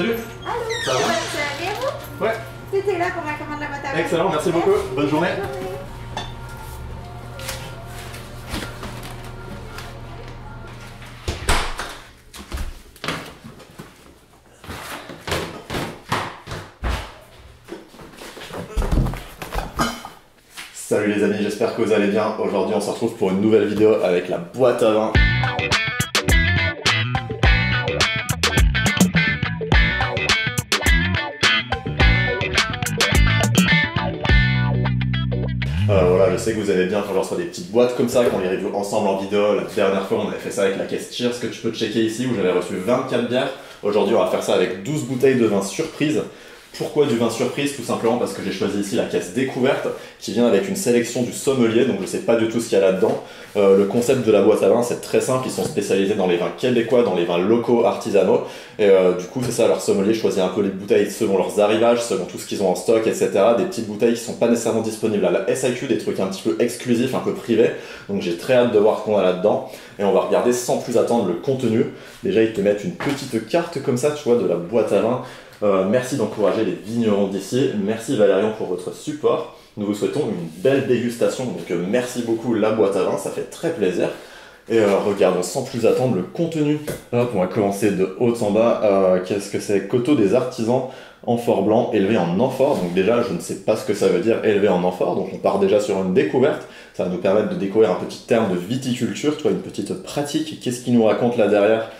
Salut Allô Ça va? Ça vous Ouais. C'était là pour ma commande la boîte à Excellent, merci beaucoup. Bonne journée. Salut les amis, j'espère que vous allez bien. Aujourd'hui on se retrouve pour une nouvelle vidéo avec la boîte à vin. Sais que vous avez bien quand je reçois des petites boîtes comme ça, qu'on les review ensemble en vidéo. La dernière fois, on avait fait ça avec la caisse Cheers que tu peux checker ici, où j'avais reçu 24 bières. Aujourd'hui, on va faire ça avec 12 bouteilles de vin surprise. Pourquoi du vin surprise Tout simplement parce que j'ai choisi ici la caisse découverte qui vient avec une sélection du sommelier, donc je sais pas du tout ce qu'il y a là-dedans. Euh, le concept de la boîte à vin, c'est très simple, ils sont spécialisés dans les vins québécois, dans les vins locaux, artisanaux, et euh, du coup c'est ça, leur sommelier choisit un peu les bouteilles selon leurs arrivages, selon tout ce qu'ils ont en stock, etc. Des petites bouteilles qui sont pas nécessairement disponibles à la SAQ, des trucs un petit peu exclusifs, un peu privés, donc j'ai très hâte de voir ce qu'on a là-dedans, et on va regarder sans plus attendre le contenu. Déjà ils te mettent une petite carte comme ça, tu vois, de la boîte à vin, euh, merci d'encourager les vignerons d'ici. Merci Valérian pour votre support. Nous vous souhaitons une belle dégustation. Donc euh, merci beaucoup la boîte à vin, ça fait très plaisir. Et euh, regardons sans plus attendre le contenu. Hop, on va commencer de haut en bas. Qu'est-ce que c'est? Coteau des artisans amphore blanc élevé en amphore. Donc déjà, je ne sais pas ce que ça veut dire élevé en amphore. Donc on part déjà sur une découverte. Ça va nous permettre de découvrir un petit terme de viticulture, une petite pratique. Qu'est-ce qu'il nous raconte là derrière?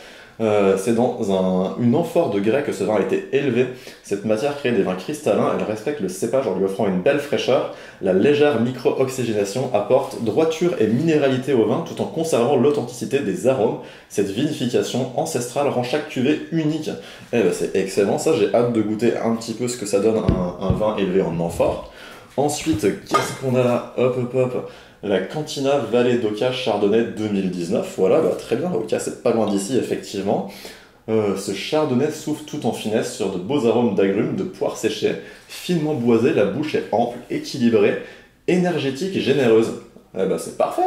Euh, c'est dans un, une amphore de grès que ce vin a été élevé. Cette matière crée des vins cristallins, elle respecte le cépage en lui offrant une belle fraîcheur. La légère micro-oxygénation apporte droiture et minéralité au vin tout en conservant l'authenticité des arômes. Cette vinification ancestrale rend chaque cuvée unique. Eh ben c'est excellent, ça j'ai hâte de goûter un petit peu ce que ça donne un, un vin élevé en amphore. Ensuite, qu'est-ce qu'on a? Là Hop hop hop la Cantina Vallée d'Oca Chardonnay 2019. Voilà, bah, très bien, Oca c'est pas loin d'ici, effectivement. Euh, ce chardonnay souffle tout en finesse sur de beaux arômes d'agrumes, de poires séchées, finement boisé, la bouche est ample, équilibrée, énergétique et généreuse. Eh bah c'est parfait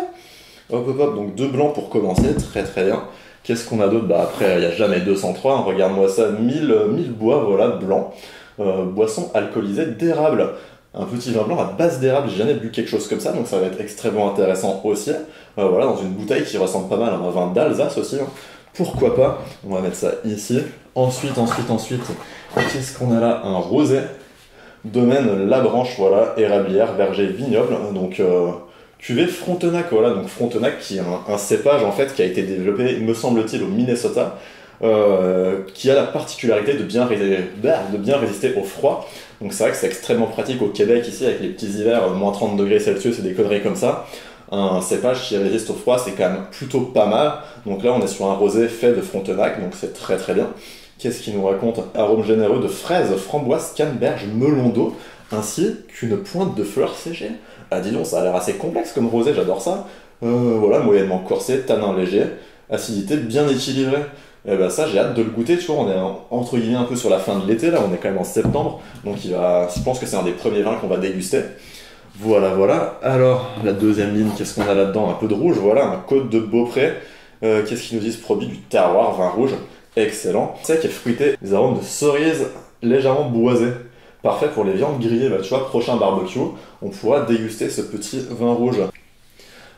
Hop hop hop, donc deux blancs pour commencer, très très bien. Qu'est-ce qu'on a d'autre? Bah après, il n'y a jamais 203, hein. regarde-moi ça, 1000, 1000 bois, voilà, blanc. Euh, boisson alcoolisée d'érable un petit vin blanc à base d'érable, j'ai jamais bu quelque chose comme ça, donc ça va être extrêmement intéressant aussi. Euh, voilà, dans une bouteille qui ressemble pas mal à un vin d'Alsace aussi. hein. Pourquoi pas? On va mettre ça ici. Ensuite, ensuite, ensuite, qu'est-ce qu'on a là? Un rosé. Domaine La Branche, voilà, érablière, verger, vignoble. Donc, euh, cuvée Frontenac, voilà. Donc, Frontenac qui est un, un cépage en fait qui a été développé, me semble-t-il, au Minnesota. Euh, qui a la particularité de bien, résister, de bien résister au froid. Donc c'est vrai que c'est extrêmement pratique au Québec ici avec les petits hivers, euh, moins 30 degrés Celsius et des conneries comme ça. Un cépage qui résiste au froid, c'est quand même plutôt pas mal. Donc là, on est sur un rosé fait de Frontenac, donc c'est très très bien. Qu'est-ce qu'il nous raconte? Arôme généreux de fraises, framboises, canneberge, melon d'eau, ainsi qu'une pointe de fleurs séchées. Ah dis donc, ça a l'air assez complexe comme rosé, j'adore ça. Euh, voilà, moyennement corsé, tanin léger, acidité bien équilibrée. Et ben ça, j'ai hâte de le goûter, tu vois, on est en- entre guillemets un peu sur la fin de l'été, là, on est quand même en septembre, donc il va, je pense que c'est un des premiers vins qu'on va déguster. Voilà, voilà. Alors, la deuxième ligne, qu'est-ce qu'on a là-dedans? Un peu de rouge, voilà, un côte de Beaupré. Euh, qu'est-ce qu'ils nous disent? Produit du terroir, vin rouge, excellent. Sec et fruité, des arômes de cerise légèrement boisés. Parfait pour les viandes grillées, bah, tu vois, prochain barbecue, on pourra déguster ce petit vin rouge.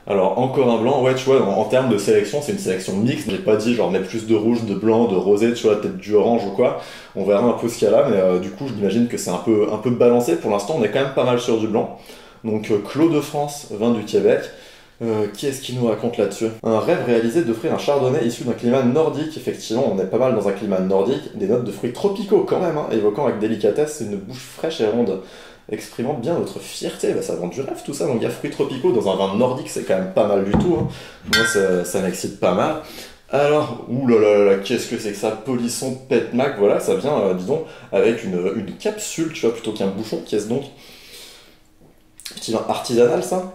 Alors encore un blanc, ouais tu vois, en, termes de sélection, c'est une sélection mixte. J'ai pas dit genre mettre plus de rouge, de blanc, de rosé, tu vois, peut-être du orange ou quoi. On verra un peu ce qu'il y a là, mais euh, du coup, j'imagine que c'est un peu, un peu balancé. Pour l'instant, on est quand même pas mal sur du blanc. Donc euh, Clos de France, vin du Québec. Euh, qui est-ce qui nous raconte là-dessus? Un rêve réalisé d'offrir un chardonnay issu d'un climat nordique. Effectivement, on est pas mal dans un climat nordique. Des notes de fruits tropicaux quand même, hein, évoquant avec délicatesse une bouche fraîche et ronde exprimant bien notre fierté. Bah, ça vend du rêve tout ça, mon gars. Fruits tropicaux dans un vin nordique, c'est quand même pas mal du tout. hein. Moi, ça, m'excite pas mal. Alors, oulala, qu'est-ce que c'est que ça? Polisson Petmac, voilà, ça vient, euh, dis donc, avec une, une capsule, tu vois, plutôt qu'un bouchon. Qu'est-ce donc Petit vin artisanal, ça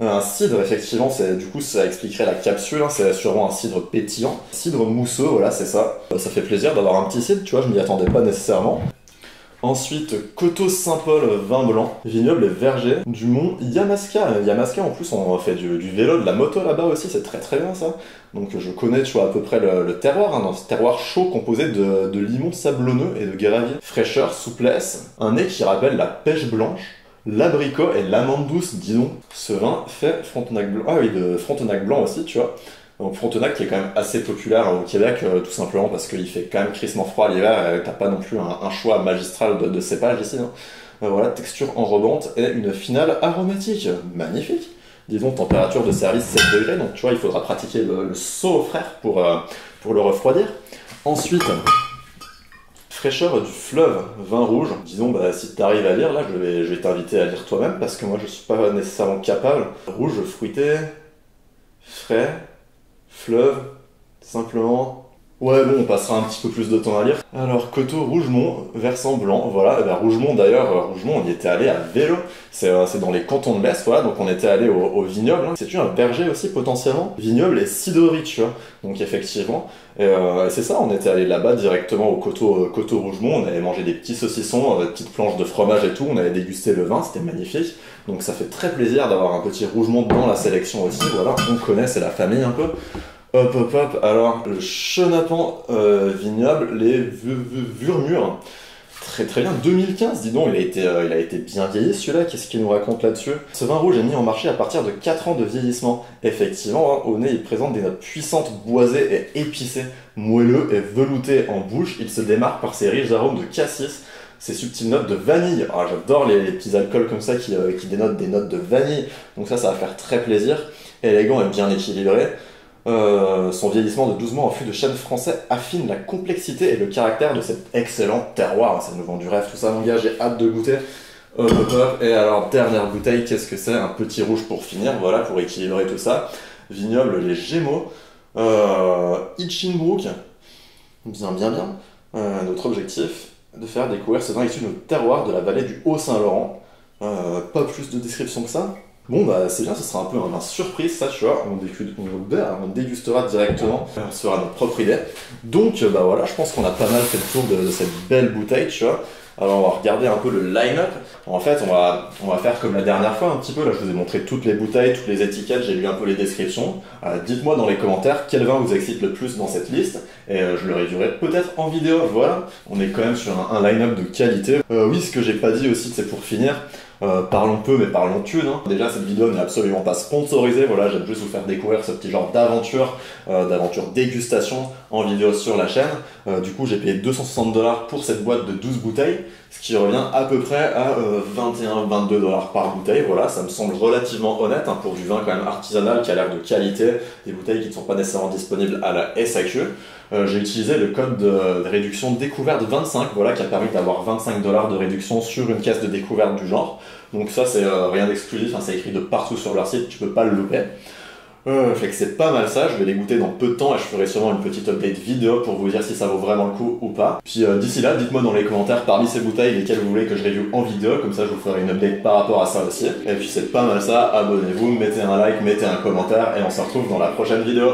un cidre, effectivement, c'est du coup ça expliquerait la capsule, hein, c'est sûrement un cidre pétillant. Cidre mousseux, voilà, c'est ça. Euh, Ça fait plaisir d'avoir un petit cidre, tu vois, je m'y attendais pas nécessairement. Ensuite, Coteau Saint-Paul, vin blanc, vignoble et verger du mont Yamaska. Yamaska, en plus, on fait du, vélo, de la moto là-bas aussi, c'est très très bien ça. Donc je connais, tu vois, à peu près le, terroir, hein, ce terroir chaud composé de, de limon sablonneux et de gravier. Fraîcheur, souplesse, un nez qui rappelle la pêche blanche, l'abricot et l'amande douce, disons. Ce vin fait Frontenac blanc. Ah oui, de Frontenac blanc aussi, tu vois. Donc Frontenac qui est quand même assez populaire au Québec, euh, tout simplement parce qu'il fait quand même crissement froid l'hiver, t'as pas non plus un, choix magistral de, cépages ici. Hein. Euh, voilà, texture enrobante et une finale aromatique. Magnifique Disons température de service 7 degrés, donc tu vois, il faudra pratiquer le, saut au frère pour, euh, pour le refroidir. Ensuite, fraîcheur du fleuve, vin rouge. Disons, bah, si tu arrives à lire, là, je vais, je vais t'inviter à lire toi-même parce que moi, je suis pas nécessairement capable. Rouge, fruité, frais, fleuve, simplement. Ouais, bon, on passera un petit peu plus de temps à lire. Alors, Coteau Rougemont, versant blanc, voilà. Eh ben, Rougemont, d'ailleurs, euh, Rougemont, on y était allé à vélo. Euh, c'est dans les cantons de l'Est, voilà. Donc, on était allé au, vignoble. Hein. C'est-tu un berger aussi, potentiellement? Vignoble et cidrerie, tu vois. Donc, effectivement. Euh, c'est ça, on était allé là-bas directement au Coteau, Coteau Rougemont. On avait mangé des petits saucissons, des petites planches de fromage et tout. On avait dégusté le vin, c'était magnifique. Donc, ça fait très plaisir d'avoir un petit Rougemont dans la sélection aussi. Voilà, on connaît, c'est la famille un peu. Hop, hop, hop. Alors, le chenapan euh, vignoble, les Vurmures. Très très bien. 2015, dis donc, il a été, euh, il a été bien vieilli celui-là. Qu'est-ce qu'il nous raconte là-dessus? Ce vin rouge est mis en marché à partir de 4 ans de vieillissement. Effectivement, hein, au nez, il présente des notes puissantes, boisées et épicées, moelleux et velouté en bouche. Il se démarque par ses riches arômes de cassis ses subtiles notes de vanille. Ah, j'adore les, petits alcools comme ça qui, euh, qui dénotent des notes de vanille. Donc ça, ça va faire très plaisir. Élégant et bien équilibré. Euh, son vieillissement de 12 mois en fût de chêne français affine la complexité et le caractère de cet excellent terroir. Ça nous vend du rêve, tout ça, mon gars, j'ai hâte de goûter. Et alors, dernière bouteille, qu'est-ce que c'est? Un petit rouge pour finir, voilà, pour équilibrer tout ça. Vignoble, les Gémeaux. Euh. Bien, bien, bien. Euh, notre objectif, de faire découvrir ce vin issu de notre terroir de la vallée du Haut-Saint-Laurent. Euh, pas plus de description que ça. Bon, bah c'est bien, ce sera un peu un, surprise, ça, tu vois. On, on, dégustera directement, ce sera notre propre idée. Donc, bah voilà, je pense qu'on a pas mal fait le tour de, cette belle bouteille, tu vois. Alors, on va regarder un peu le line-up. En fait, on va, on va faire comme la dernière fois un petit peu. Là, je vous ai montré toutes les bouteilles, toutes les étiquettes, j'ai lu un peu les descriptions. Euh, dites-moi dans les commentaires quel vin vous excite le plus dans cette liste. Et euh, je le réduirai peut-être en vidéo. Voilà, on est quand même sur un, line-up de qualité. Euh, oui, ce que j'ai pas dit aussi, c'est pour finir. Euh, parlons peu, mais parlons thune. Déjà, cette vidéo n'est absolument pas sponsorisée. Voilà, j'aime juste vous faire découvrir ce petit genre d'aventure, euh, d'aventure dégustation en vidéo sur la chaîne. Euh, du coup, j'ai payé 260 dollars pour cette boîte de 12 bouteilles, ce qui revient à peu près à 21-22 dollars par bouteille. Voilà, ça me semble relativement honnête hein, pour du vin quand même artisanal qui a l'air de qualité, des bouteilles qui ne sont pas nécessairement disponibles à la SAQ. j'ai utilisé le code de, réduction découverte 25, voilà, qui a permis d'avoir 25 dollars de réduction sur une caisse de découverte du genre. Donc ça, c'est euh, rien d'exclusif, hein, c'est écrit de partout sur leur site, tu peux pas le louper. Euh, fait que c'est pas mal ça, je vais les goûter dans peu de temps et je ferai sûrement une petite update vidéo pour vous dire si ça vaut vraiment le coup ou pas. Puis euh, d'ici là, dites-moi dans les commentaires parmi ces bouteilles lesquelles vous voulez que je review en vidéo, comme ça je vous ferai une update par rapport à ça aussi. Et puis c'est pas mal ça, abonnez-vous, mettez un like, mettez un commentaire et on se retrouve dans la prochaine vidéo.